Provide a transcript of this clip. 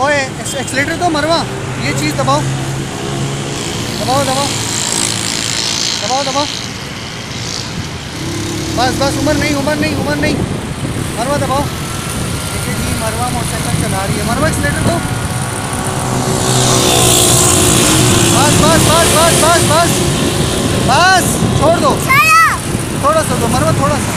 ओए एक्सलेटर तो मरवा। ये चीज़ दबाओ। दबाओ दबाओ। दबाओ दबाओ। बस बस उम्र नहीं उम्र नहीं उम्र नहीं। मरवा दबाओ। देखिए जी मरवा मोटरसाइकिल चला रही है। मरवा एक्सलेटर दो तो। बस बस बस बस बस बस। बस छोड़ दो। थोड़ा सा दो मरवा थोड़ा सा।